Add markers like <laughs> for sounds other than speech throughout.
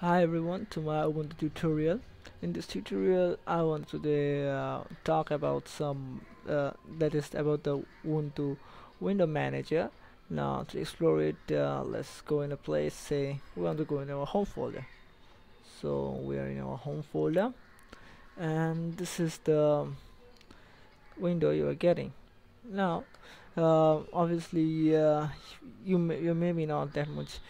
Hi everyone to my Ubuntu tutorial. In this tutorial I want to uh, talk about some uh, that is about the Ubuntu window manager. Now to explore it uh, let's go in a place say we want to go in our home folder. So we are in our home folder and this is the window you are getting. Now uh, obviously uh, you may, you may be not that much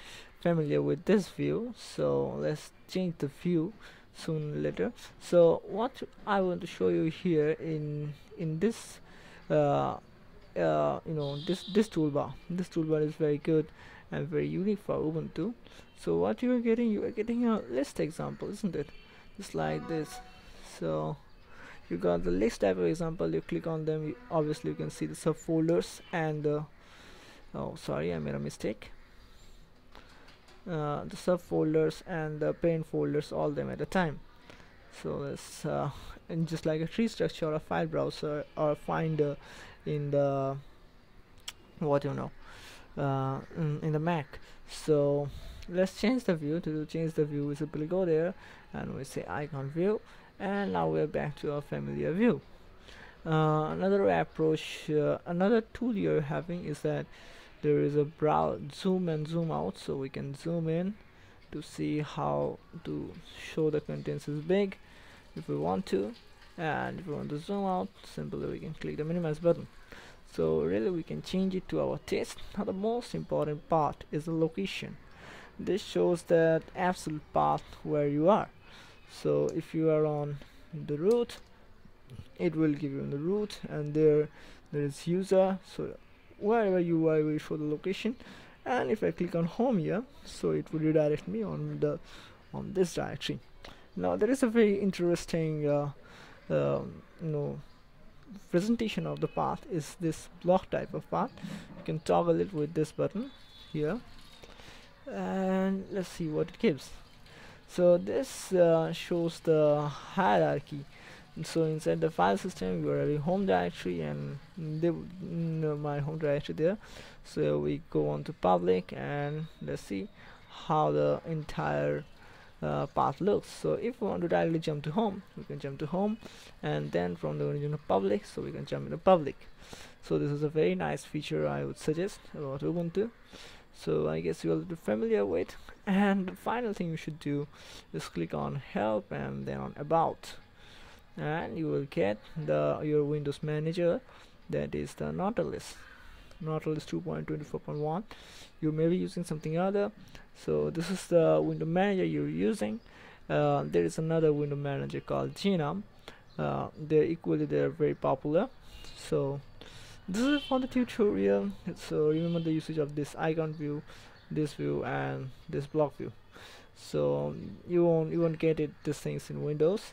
familiar with this view so let's change the view soon later. So what I want to show you here in in this uh, uh, you know this this toolbar. This toolbar is very good and very unique for Ubuntu. So what you are getting you are getting a list example isn't it? Just like this. So you got the list type of example. You click on them. You, obviously you can see the subfolders and uh, oh sorry I made a mistake uh, the subfolders and the pane folders all them at a time. So it's uh, just like a tree structure or a file browser or finder in the what you know uh, in, in, the Mac. So let's change the view. To change the view we simply go there and we say icon view and now we're back to our familiar view. Uh, another approach uh, another tool you're having is that there is a brow zoom and zoom out so we can zoom in to see how to show the contents is big if we want to. And if we want to zoom out simply we can click the minimize button. So really we can change it to our taste. Now the most important part is the location. This shows that absolute path where you are. So if you are on the root it will give you the root and there there is user so wherever you are will show the location. And if I click on home here so it will redirect me on the on this directory now there is a very interesting uh, uh, you know presentation of the path is this block type of path. You can toggle it with this button here. And let's see what it gives. So this uh, shows the hierarchy so inside the file system we are a home directory and they know my home directory there. So we go on to public and let's see how the entire uh, path looks. So if we want to directly jump to home we can jump to home and then from the origin of public so we can jump into public. So this is a very nice feature I would suggest about Ubuntu. So I guess you'll be familiar with. And the final thing you should do is click on help and then on about and you will get the your Windows Manager that is the Nautilus. Nautilus 2.24.1 you may be using something other. So this is the window manager you're using. Uh, there is another window manager called GNOME. Uh, they're equally they're very popular. So this is for the tutorial. So remember the usage of this icon view this view and this block view. So you won't you won't get it these things in Windows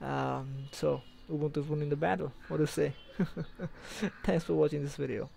um, so Ubuntu's winning the battle. What do you say? <laughs> Thanks for watching this video